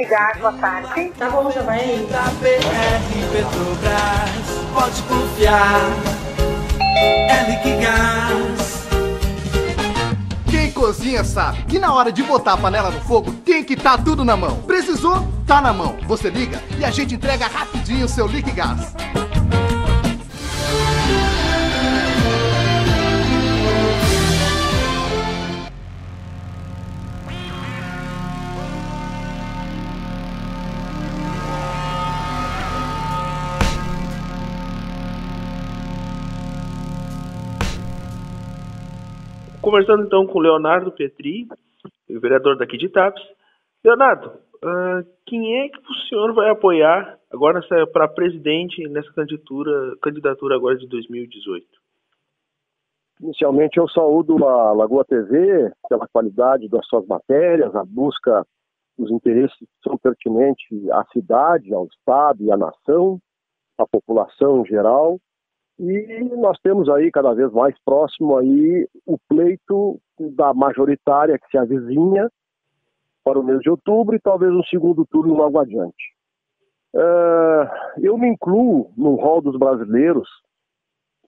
Liquigás, boa tarde. Tá bom, já vai aí. Da BR Petrobras, pode confiar. É Liquigás. Quem cozinha sabe que na hora de botar a panela no fogo tem que estar tudo na mão. Precisou? Tá na mão. Você liga e a gente entrega rapidinho o seu Liquigás. Conversando então com o Leonardo Petri, vereador daqui de Tapes. Leonardo, uh, quem é que o senhor vai apoiar agora para presidente nessa candidatura, candidatura agora de 2018? Inicialmente eu saúdo a Lagoa TV pela qualidade das suas matérias, a busca dos interesses que são pertinentes à cidade, ao Estado e à nação, à população em geral. E nós temos aí cada vez mais próximo aí o pleito da majoritária que se avizinha para o mês de outubro e talvez um segundo turno logo adiante. Uh, eu me incluo no rol dos brasileiros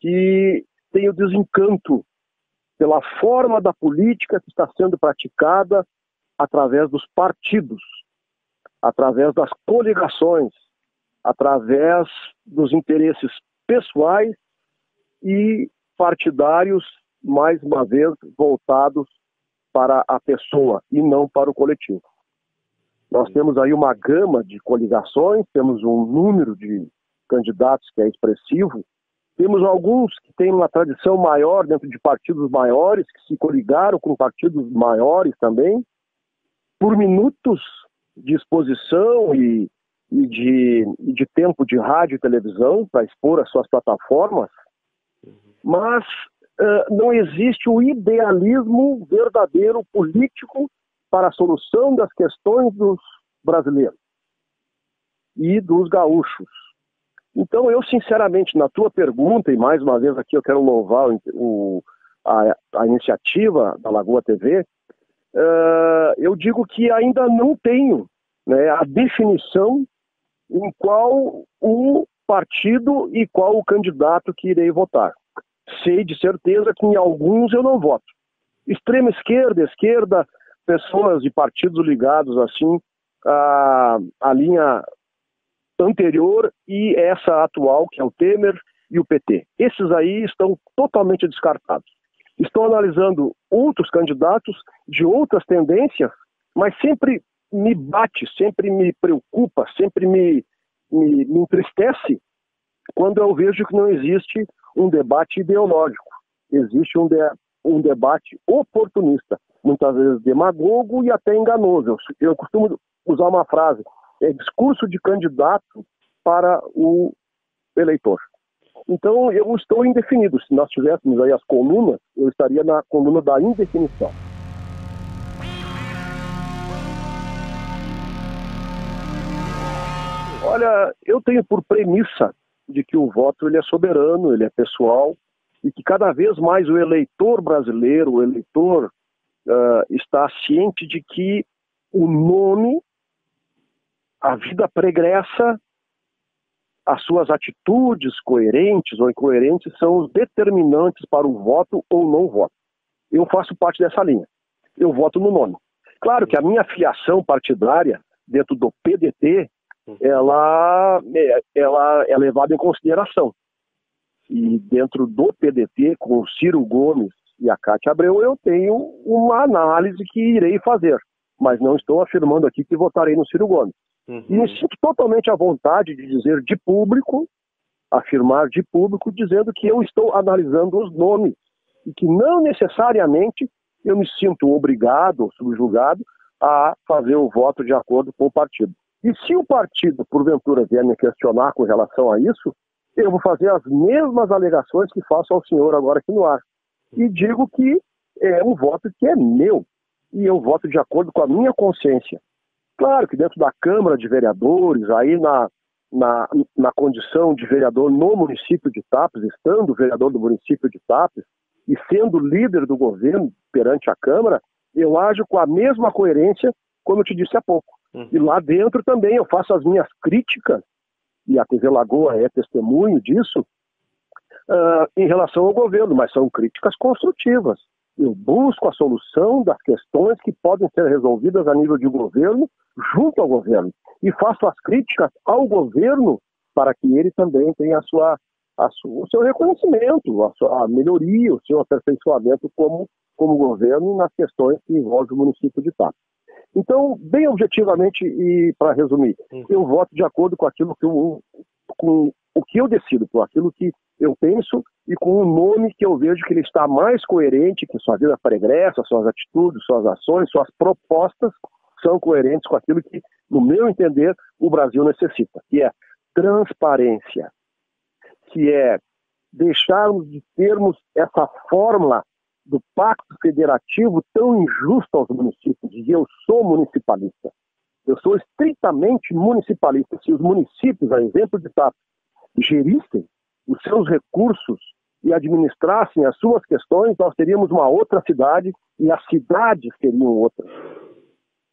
que tem o desencanto pela forma da política que está sendo praticada através dos partidos, através das coligações, através dos interesses pessoais e partidários, mais uma vez, voltados para a pessoa e não para o coletivo. Nós temos aí uma gama de coligações, temos um número de candidatos que é expressivo, temos alguns que têm uma tradição maior dentro de partidos maiores, que se coligaram com partidos maiores também, por minutos de exposição e, e de, e de tempo de rádio e televisão para expor as suas plataformas, mas uh, não existe o idealismo verdadeiro político para a solução das questões dos brasileiros e dos gaúchos. Então, eu, sinceramente, na tua pergunta, e mais uma vez aqui eu quero louvar o, a, a, iniciativa da Lagoa TV, uh, eu digo que ainda não tenho né, a definição em qual o partido e qual o candidato que irei votar sei de certeza que em alguns eu não voto. Extrema esquerda, esquerda, pessoas de partidos ligados assim à, à linha anterior e essa atual, que é o Temer e o PT. Esses aí estão totalmente descartados. Estou analisando outros candidatos de outras tendências, mas sempre me bate, sempre me preocupa, sempre me, me, me entristece quando eu vejo que não existe um debate ideológico, existe um, de, um debate oportunista, muitas vezes demagogo e até enganoso. Eu, eu costumo usar uma frase: é discurso de candidato para o eleitor. Então, eu estou indefinido. Se nós tivéssemos aí as colunas, eu estaria na coluna da indefinição. Olha, eu tenho por premissa de que o voto ele é soberano, ele é pessoal e que cada vez mais o eleitor brasileiro, o eleitor uh, está ciente de que o nome, a vida pregressa, as suas atitudes coerentes ou incoerentes são os determinantes para o voto ou não voto. Eu faço parte dessa linha. Eu voto no nome. Claro que a minha filiação partidária dentro do PDT ela, é, ela é levada em consideração. E dentro do PDT, com o Ciro Gomes e a Cátia Abreu, eu tenho uma análise que irei fazer, mas não estou afirmando aqui que votarei no Ciro Gomes. Uhum. E me sinto totalmente à vontade de dizer de público, afirmar de público, dizendo que eu estou analisando os nomes e que não necessariamente eu me sinto obrigado ou subjugado a fazer o voto de acordo com o partido. E se o partido, porventura, vier me questionar com relação a isso, eu vou fazer as mesmas alegações que faço ao senhor agora aqui no ar. E digo que é um voto que é meu. E eu voto de acordo com a minha consciência. Claro que dentro da Câmara de Vereadores, aí na, na, na condição de vereador no município de Tapes, estando vereador do município de Tapes e sendo líder do governo perante a Câmara, eu ajo com a mesma coerência como eu te disse há pouco Uhum. E lá dentro também eu faço as minhas críticas, e a TV Lagoa é testemunho disso, uh, em relação ao governo, mas são críticas construtivas. Eu busco a solução das questões que podem ser resolvidas a nível de governo, junto ao governo. E faço as críticas ao governo para que ele também tenha a sua, a sua, o seu reconhecimento, a sua melhoria, o seu aperfeiçoamento como, como governo nas questões que envolvem o município de Tato. Então, bem objetivamente e para resumir, uhum. eu voto de acordo com aquilo que eu, com o que eu decido, com aquilo que eu penso e com o nome que eu vejo que ele está mais coerente, que sua vida pregressa, suas atitudes, suas ações, suas propostas são coerentes com aquilo que, no meu entender, o Brasil necessita, que é transparência, que é deixarmos de termos essa fórmula do pacto federativo tão injusto aos municípios. E eu sou municipalista. Eu sou estritamente municipalista. Se os municípios, a exemplo de TAP, gerissem os seus recursos e administrassem as suas questões, nós teríamos uma outra cidade e as cidades seriam outras.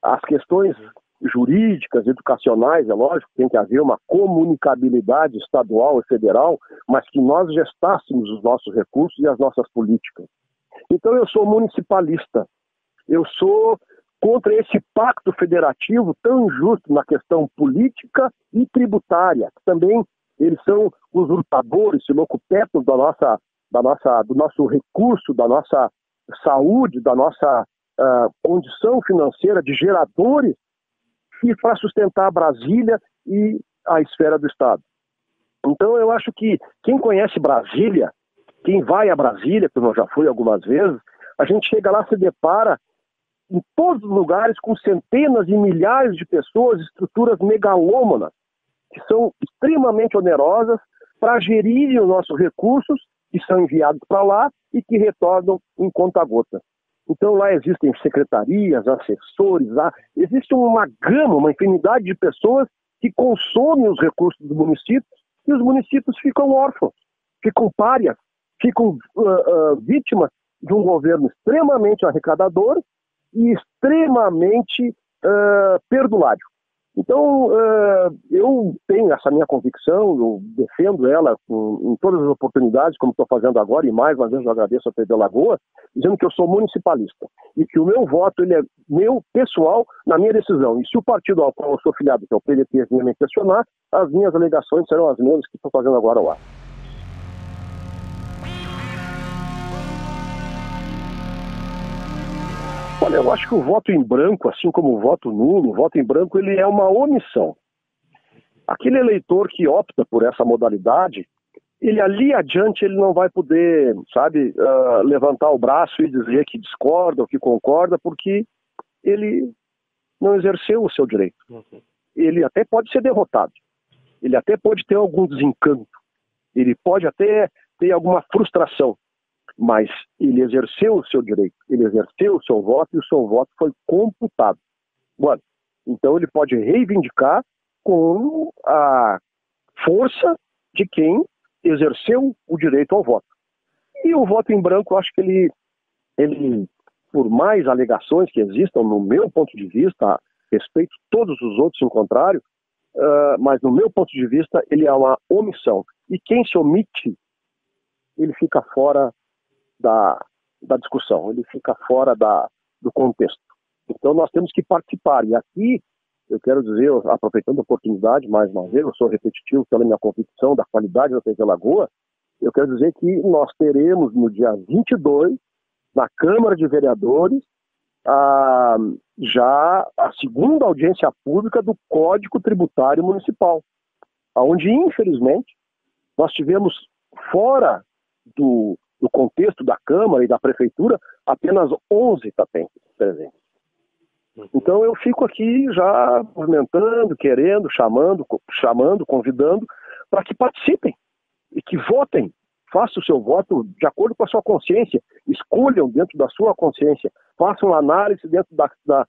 As questões jurídicas, educacionais, é lógico, tem que haver uma comunicabilidade estadual e federal, mas que nós gestássemos os nossos recursos e as nossas políticas. Então eu sou municipalista. Eu sou contra esse pacto federativo tão injusto na questão política e tributária. Também eles são usurpadores, se locupletam da nossa, da nossa, do nosso recurso, da nossa saúde, da nossa uh, condição financeira de geradores e para sustentar Brasília e a esfera do Estado. Então eu acho que quem conhece Brasília quem vai a Brasília, como eu já fui algumas vezes, a gente chega lá se depara em todos os lugares com centenas e milhares de pessoas, estruturas megalômanas, que são extremamente onerosas para gerirem os nossos recursos que são enviados para lá e que retornam em conta-gota. Então lá existem secretarias, assessores, lá existe uma gama, uma infinidade de pessoas que consomem os recursos dos municípios e os municípios ficam órfãos, ficam párias, ficam uh, uh, vítimas de um governo extremamente arrecadador e extremamente uh, perdulário. Então, eu tenho essa minha convicção, eu defendo ela em, em todas as oportunidades, como estou fazendo agora, e mais uma vez eu agradeço a TV Lagoa, dizendo que eu sou municipalista e que o meu voto ele é meu pessoal na minha decisão. E se o partido ao qual eu sou filiado, que é o PDT, me questionar, as minhas alegações serão as mesmas que estou fazendo agora ao Olha, eu acho que o voto em branco, assim como o voto nulo, o voto em branco ele é uma omissão. Aquele eleitor que opta por essa modalidade, ele ali adiante ele não vai poder, sabe, uh, levantar o braço e dizer que discorda ou que concorda, porque ele não exerceu o seu direito. Uhum. Ele até pode ser derrotado, ele até pode ter algum desencanto, ele pode até ter alguma frustração, mas ele exerceu o seu direito, ele exerceu o seu voto e o seu voto foi computado. Bueno, então ele pode reivindicar com a força de quem exerceu o direito ao voto. E o voto em branco, acho que ele, ele, por mais alegações que existam, no meu ponto de vista, respeito todos os outros em contrário, uh, mas no meu ponto de vista, ele é uma omissão. E quem se omite, ele fica fora da, da discussão, ele fica fora da, do contexto. Então nós temos que participar. E aqui eu quero dizer, aproveitando a oportunidade, mais uma vez, eu sou repetitivo pela minha convicção da qualidade da TV Lagoa, eu quero dizer que nós teremos no dia 22, na Câmara de Vereadores, a, já a segunda audiência pública do Código Tributário Municipal, onde, infelizmente, nós tivemos fora do, no contexto da Câmara e da Prefeitura, apenas 11 tapentes presentes. Uhum. Então eu fico aqui já movimentando, querendo, chamando, chamando, convidando para que participem e que votem. Façam o seu voto de acordo com a sua consciência, escolham dentro da sua consciência, façam análise dentro da, da,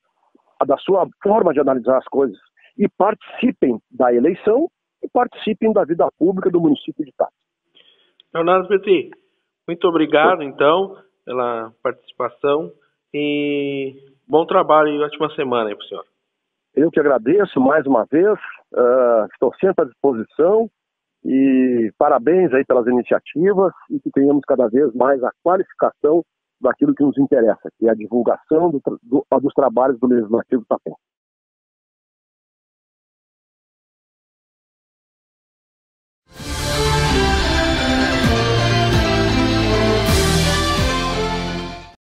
da sua forma de analisar as coisas e participem da eleição e participem da vida pública do município de Tati. Leonardo Petri, muito obrigado, então, pela participação e bom trabalho e ótima semana aí para o senhor. Eu que agradeço mais uma vez, uh, estou sempre à disposição e parabéns aí pelas iniciativas e que tenhamos cada vez mais a qualificação daquilo que nos interessa, que é a divulgação do, do, dos trabalhos do Legislativo Tapé.